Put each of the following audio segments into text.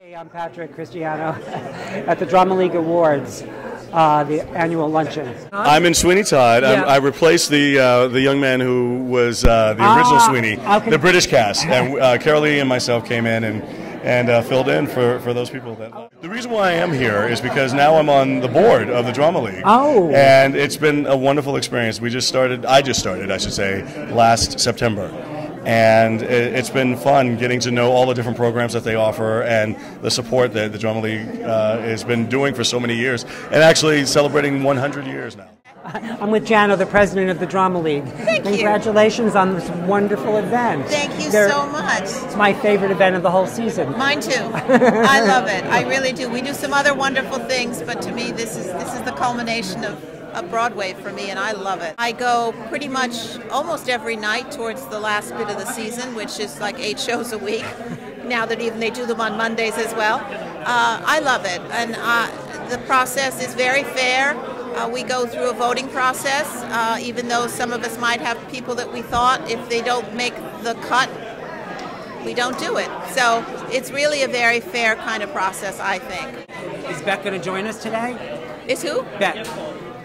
Hey, I'm Patrick Cristiano at the Drama League Awards, uh, the annual luncheon. I'm in Sweeney Todd. I'm- Yeah. I replaced the uh, the young man who was uh, the original Ah, Sweeney, okay. the British cast, and uh, Carolee and myself came in and and uh, filled in for, for those people. That the reason why I am here is because now I'm on the board of the Drama League. Oh. and it's been a wonderful experience. We just started. I just started, I should say, last September. And it- it's been fun getting to know all the different programs that they offer and the support that the Drama League uh, has been doing for so many years, and actually celebrating 100 years now. I'm with Jano, the president of the Drama League. Thank you. Congratulations on this wonderful event. Thank you They're- so much. It's my favorite event of the whole season. Mine too. I love it. I really do. We do some other wonderful things, but to me, this is this is the culmination of, of Broadway for me, and I love it. I go pretty much almost every night towards the last bit of the season, which is like eight shows a week. Now that even they do them on Mondays as well, uh, I love it, and uh, the process is very fair. Uh, we go through a voting process, uh, even though some of us might have people that we thought if they don't make the cut we don't do it. So it's really a very fair kind of process, I think. Is Bette going to join us today? Is who? Bette.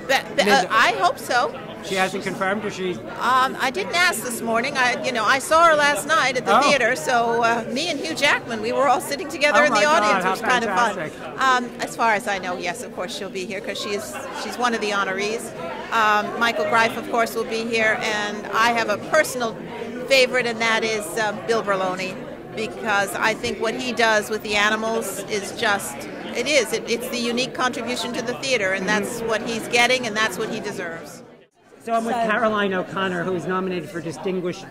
Be- be- uh, I hope so. She hasn't confirmed, or she? Um, I didn't ask this morning. I, you know, I saw her last night at the Oh. theater. So uh, me and Hugh Jackman, we were all sitting together Oh in the God, audience, which was kind of fun. Um, as far as I know, yes, of course she'll be here because she is she's one of the honorees. Um, Michael Greif, of course, will be here, and I have a personal favorite, and that is uh, Bill Berloni, because I think what he does with the animals is just. It is. It, it's the unique contribution to the theater, and that's what he's getting, and that's what he deserves. So I'm with So- Caroline O'Connor, who is nominated for distinguished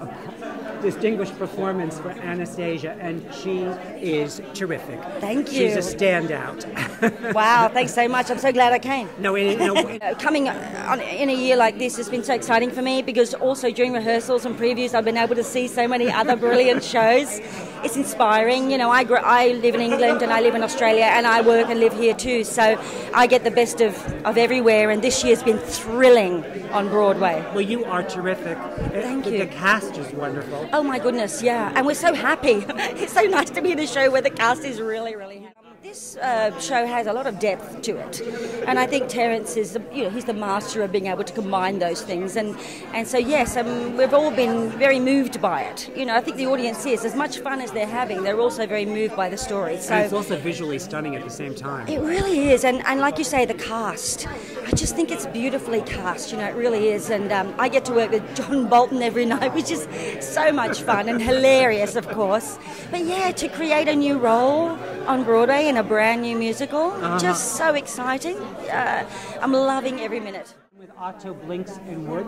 distinguished performance for Anastasia, and she is terrific. Thank you. She's a standout. Wow, thanks so much. I'm so glad I came. no, in, no, Uh, Coming on, in a year like this has been so exciting for me because also during rehearsals and previews I've been able to see so many other brilliant shows. It's inspiring. You know, I, I live in England and I live in Australia and I work and live here too, so I get the best of, of everywhere and this year's been thrilling on Broadway. well, you are terrific. Uh, Thank the, you. The cast is wonderful. Oh my goodness, yeah. And we're so happy. it's so nice to be in a show where the cast is really, really happy. This uh, show has a lot of depth to it, and I think Terrence is, the, you know, he's the master of being able to combine those things, and and so yes, um, we've all been very moved by it. You know, I think the audience is as much fun as they're having. They're also very moved by the story. So and it's also visually stunning at the same time. it really is, and, and like you say, the cast. I just think it's beautifully cast. You know, it really is, and um, I get to work with John Bolton every night, which is so much fun and hilarious, of course. But yeah, to create a new role on Broadway in a brand new musical, just so exciting. Uh, I'm loving every minute. With Ato Blankson-Wood,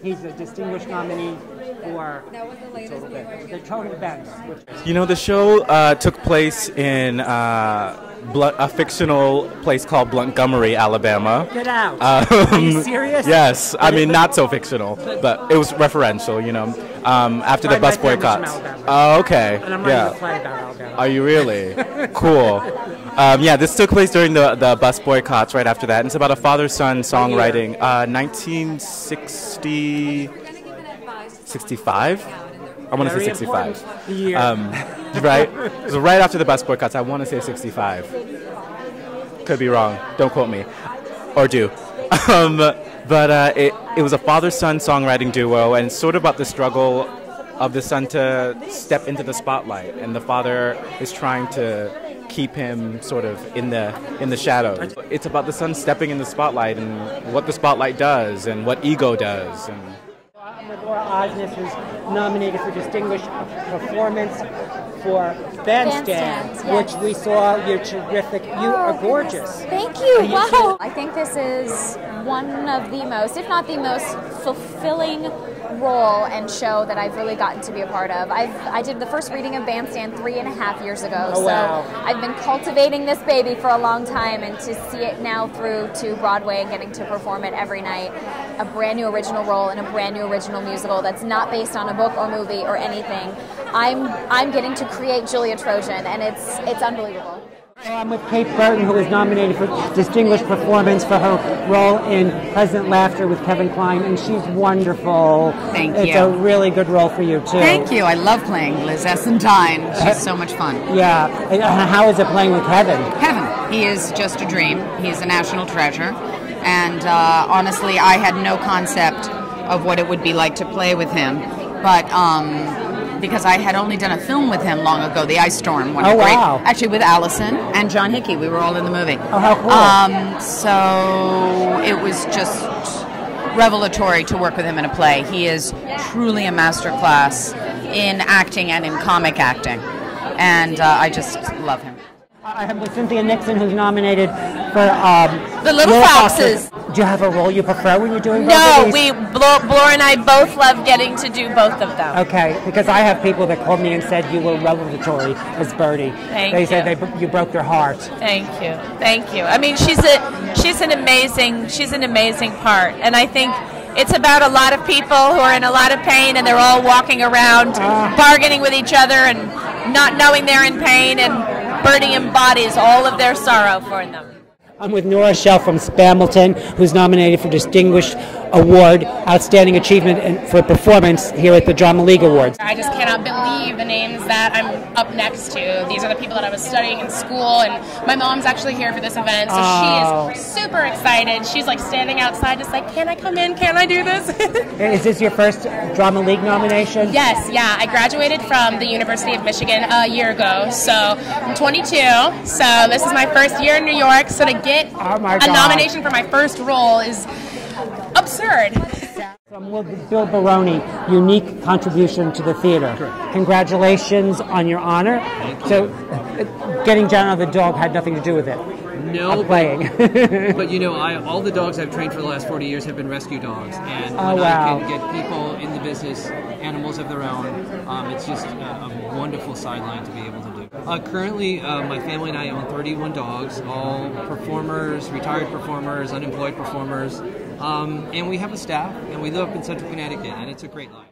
he's a distinguished nominee for Total Bent. The Total Bent, You know, the show uh, took place in uh, A fictional place called Montgomery, Alabama. Get out. Um, Are you serious? Yes, I mean not so fictional, but it was referential. You know, um, after the bus my family's from boycotts. Oh, okay. and I'm a Yeah. play about Alabama. Are you really? cool. Um, yeah, this took place during the, the bus boycotts right after that. And it's about a father son songwriting. Uh, 1960. 65? I want to say 65. year. Um, right? So right after the bus boycotts, I want to say 65. Could be wrong. Don't quote me. Or do. Um, but uh, it, it was a father son songwriting duo, and it's sort of about the struggle of the son to step into the spotlight, and the father is trying to keep him sort of in the in the shadows. It's about the son stepping in the spotlight and what the spotlight does and what ego does and Laura Osnes, who's nominated for Distinguished Performance for Bandstand, Bandstand, yes. which we saw. You're terrific. You oh, are gorgeous. Thank you. Wow. I think this is one of the most, if not the most, fulfilling role and show that I've really gotten to be a part of. I've I did the first reading of Bandstand three and a half years ago, Oh, so wow. I've been cultivating this baby for a long time, and to see it now through to Broadway and getting to perform it every night, a brand new original role in a brand new original musical that's not based on a book or movie or anything. I'm I'm getting to create Julia Trojan, and it's it's unbelievable. I'm with Kate Burton, who was nominated for Distinguished Performance for her role in Present Laughter with Kevin Kline, and she's wonderful. Thank it's you. It's a really good role for you, too. Thank you. I love playing Liz Essendine. She's so much fun. Yeah. Uh, How is it playing with Kevin? Kevin. He is just a dream. He's a national treasure. And uh, honestly, I had no concept of what it would be like to play with him. But um, because I had only done a film with him long ago, The Ice Storm. One Oh, great, wow. Actually, with Allison and John Hickey. We were all in the movie. Oh, how cool. Um, so it was just revelatory to work with him in a play. He is truly a master class in acting and in comic acting. And uh, I just love him. I have with Cynthia Nixon, who's nominated for um, The Little Little Foxes. Do you have a role you prefer when you're doing No, we Blore, Blore and I both love getting to do both of them. Okay, because I have people that called me and said you were revelatory as Birdie. Thank they said you. they, you broke their heart. Thank you, thank you. I mean, she's a she's an amazing she's an amazing part, and I think it's about a lot of people who are in a lot of pain, and they're all walking around bargaining with each other and not knowing they're in pain, and Birdie embodies all of their sorrow for them. I'm with Nora Schell from Spamilton, who's nominated for Distinguished Award, Outstanding Achievement for Performance here at the Drama League Awards. I just cannot believe the names that I'm up next to. These are the people that I was studying in school, and my mom's actually here for this event, so Oh. she is oh. super excited. She's like standing outside, just like, "Can I come in? Can I do this?" Is this your first Drama League nomination? yes, yeah. I graduated from the University of Michigan a year ago, so I'm 22. So this is my first year in New York. So to get Oh a nomination for my first role is absurd. From Bill Berloni, unique contribution to the theater. Congratulations on your honor. So, uh, getting down on the dog had nothing to do with it. No, I'm playing. but you know, I all the dogs I've trained for the last 40 years have been rescue dogs, and Oh, when wow. I can get people in the business, animals of their own, um, it's just a, a wonderful sideline to be able to do. Uh, currently, uh, my family and I own 31 dogs, all performers, retired performers, unemployed performers, um, and we have a staff, and we live up in Central Connecticut, and it's a great life.